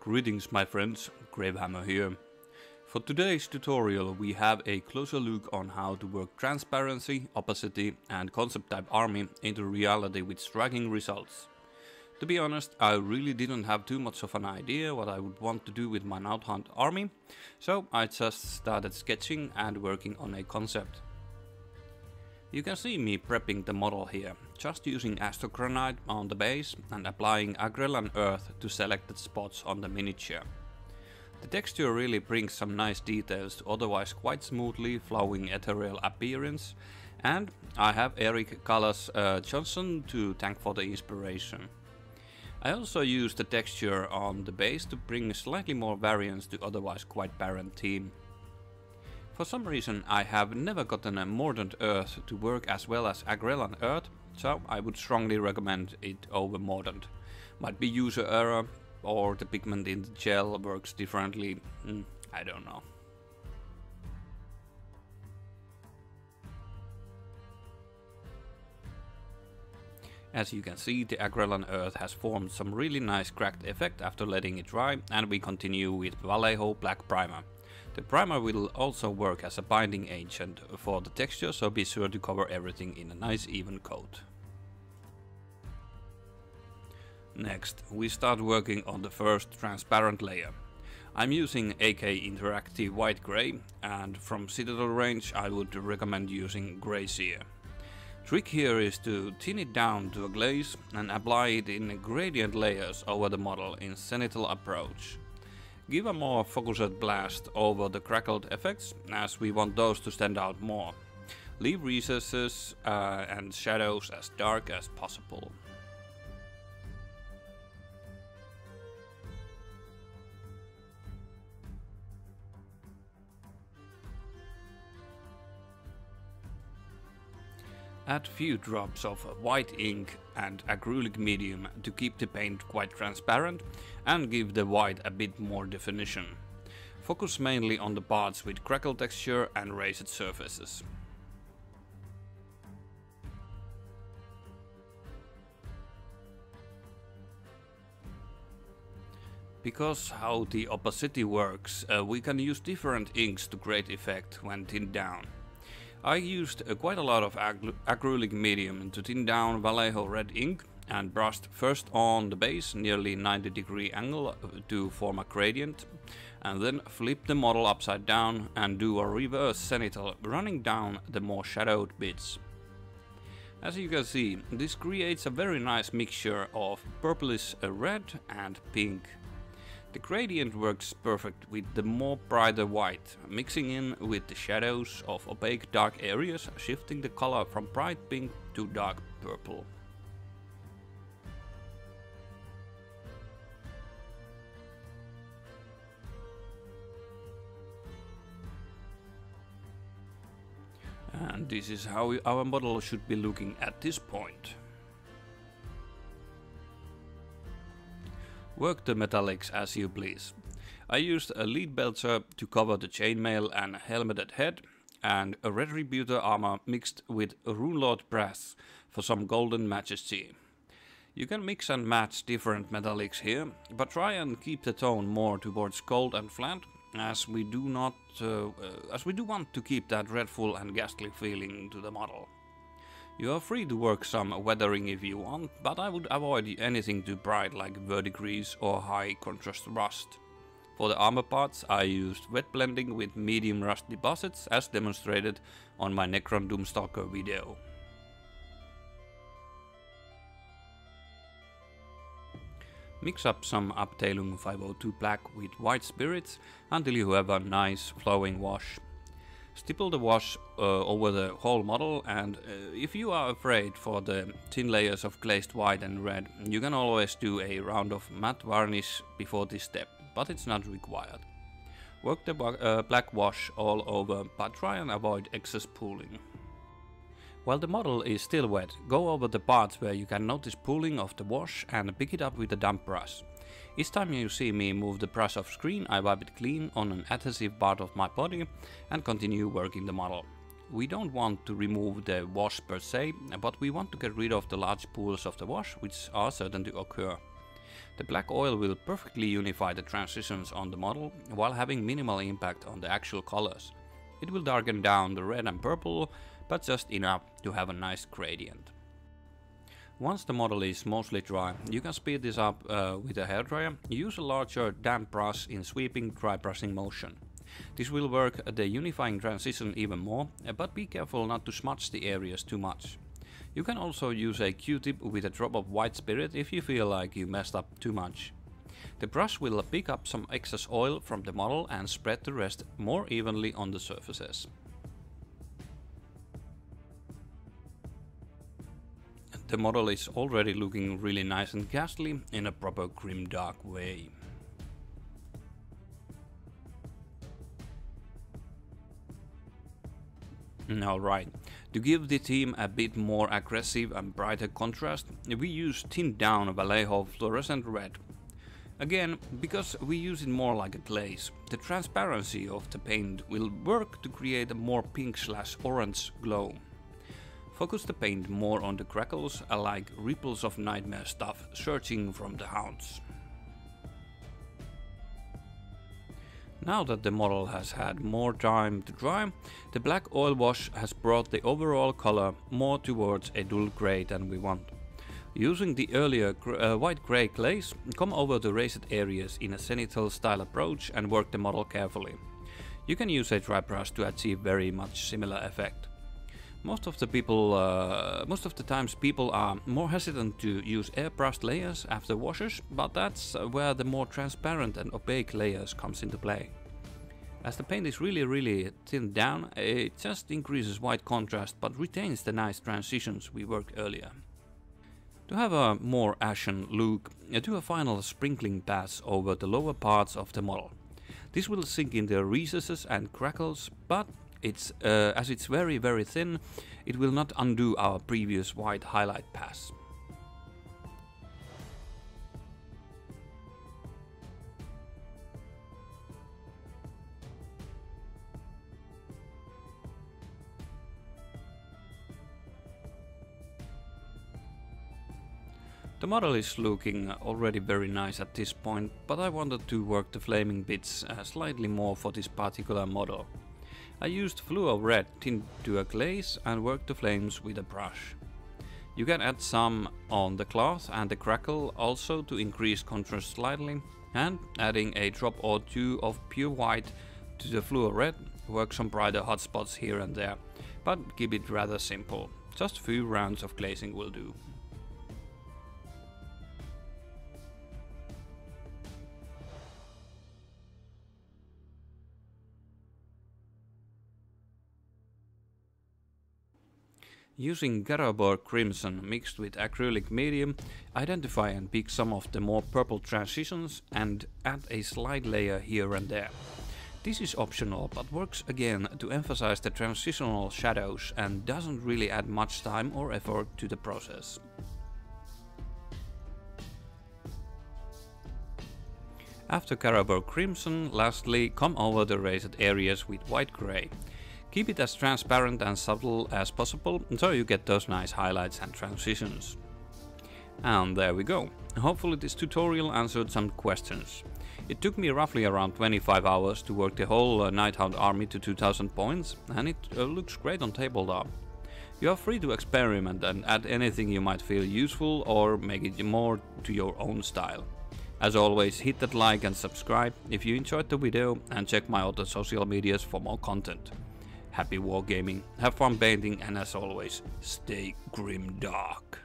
Greetings my friends, Gravehammer here. For today's tutorial we have a closer look on how to work transparency, opacity and concept type army into reality with striking results. To be honest, I really didn't have too much of an idea what I would want to do with my Nighthaunt army, so I just started sketching and working on a concept. You can see me prepping the model here, just using Astrogranite on the base and applying Agrellan Earth to selected spots on the miniature. The texture really brings some nice details to otherwise quite smoothly flowing ethereal appearance and I have Eric Callas uh, Johnson to thank for the inspiration. I also used the texture on the base to bring slightly more variance to otherwise quite barren theme. For some reason I have never gotten a Mordant Earth to work as well as Agrellan Earth, so I would strongly recommend it over Mordant. Might be user error, or the pigment in the gel works differently, mm, I don't know. As you can see, the Agrellan Earth has formed some really nice cracked effect after letting it dry, and we continue with Vallejo Black Primer. The primer will also work as a binding agent for the texture, so be sure to cover everything in a nice even coat. Next, we start working on the first transparent layer. I'm using AK Interactive White Grey, and from Citadel range I would recommend using Greyseer. Trick here is to thin it down to a glaze and apply it in gradient layers over the model in zenithal approach. Give a more focused blast over the crackled effects, as we want those to stand out more. Leave recesses uh, and shadows as dark as possible. Add few drops of white ink and acrylic medium to keep the paint quite transparent and give the white a bit more definition. Focus mainly on the parts with crackle texture and raised surfaces. Because how the opacity works, uh, we can use different inks to great effect when thinned down. I used uh, quite a lot of acrylic medium to thin down Vallejo red ink and brushed first on the base nearly 90 degree angle uh, to form a gradient and then flip the model upside down and do a reverse zenithal running down the more shadowed bits. As you can see, this creates a very nice mixture of purplish red and pink. The gradient works perfect with the more brighter white, mixing in with the shadows of opaque dark areas, shifting the color from bright pink to dark purple. And this is how our model should be looking at this point. Work the metallics as you please. I used a Leadbelcher to cover the chainmail and helmeted head, and a Retributor armor mixed with Runelord brass for some golden majesty. You can mix and match different metallics here, but try and keep the tone more towards gold and flat, as we do not, uh, as we do want to keep that dreadful and ghastly feeling to the model. You are free to work some weathering if you want, but I would avoid anything too bright like verdigris or high contrast rust. For the armor parts I used wet blending with medium rust deposits as demonstrated on my Necron Doomstalker video. Mix up some Abteilung 502 black with white spirits until you have a nice flowing wash Stipple the wash uh, over the whole model and uh, if you are afraid for the thin layers of glazed white and red, you can always do a round of matte varnish before this step, but it's not required. Work the uh, black wash all over, but try and avoid excess pooling. While the model is still wet, go over the parts where you can notice pooling of the wash and pick it up with a damp brush. Each time you see me move the brush off screen, I wipe it clean on an adhesive part of my body and continue working the model. We don't want to remove the wash per se, but we want to get rid of the large pools of the wash which are certain to occur. The black oil will perfectly unify the transitions on the model while having minimal impact on the actual colors. It will darken down the red and purple, but just enough to have a nice gradient. Once the model is mostly dry, you can speed this up uh, with a hairdryer. Use a larger damp brush in sweeping dry brushing motion. This will work the unifying transition even more, uh, but be careful not to smudge the areas too much. You can also use a q-tip with a drop of white spirit if you feel like you messed up too much. The brush will pick up some excess oil from the model and spread the rest more evenly on the surfaces. The model is already looking really nice and ghastly in a proper grim dark way. Alright, to give the team a bit more aggressive and brighter contrast, we use tinned down Vallejo fluorescent red. Again, because we use it more like a glaze, the transparency of the paint will work to create a more pink slash orange glow. Focus the paint more on the crackles, like ripples of nightmare stuff surging from the hounds. Now that the model has had more time to dry, the black oil wash has brought the overall color more towards a dull grey than we want. Using the earlier uh, white-grey glaze, come over the raised areas in a zenithal style approach and work the model carefully. You can use a dry brush to achieve very much similar effect. Most of the people, uh, most of the times people are more hesitant to use airbrushed layers after washes, but that's where the more transparent and opaque layers comes into play. As the paint is really really thinned down, it just increases white contrast but retains the nice transitions we worked earlier. To have a more ashen look, do a final sprinkling pass over the lower parts of the model. This will sink in the recesses and crackles, but it's uh, as it's very very thin, it will not undo our previous white highlight pass. The model is looking already very nice at this point, but I wanted to work the flaming bits uh, slightly more for this particular model. I used fluo red tint to a glaze and worked the flames with a brush. You can add some on the cloth and the crackle also to increase contrast slightly and adding a drop or two of pure white to the fluo red works some brighter hotspots here and there, but keep it rather simple. Just a few rounds of glazing will do. Using Carroburg Crimson mixed with acrylic medium, identify and pick some of the more purple transitions and add a slight layer here and there. This is optional but works again to emphasize the transitional shadows and doesn't really add much time or effort to the process. After Carroburg Crimson, lastly come over the raised areas with white grey. Keep it as transparent and subtle as possible, so you get those nice highlights and transitions. And there we go. Hopefully this tutorial answered some questions. It took me roughly around 25 hours to work the whole uh, Nighthaunt army to 2000 points, and it uh, looks great on tabletop. You are free to experiment and add anything you might feel useful or make it more to your own style. As always, hit that like and subscribe if you enjoyed the video and check my other social medias for more content. Happy wargaming, have fun painting, and as always, stay grim dark.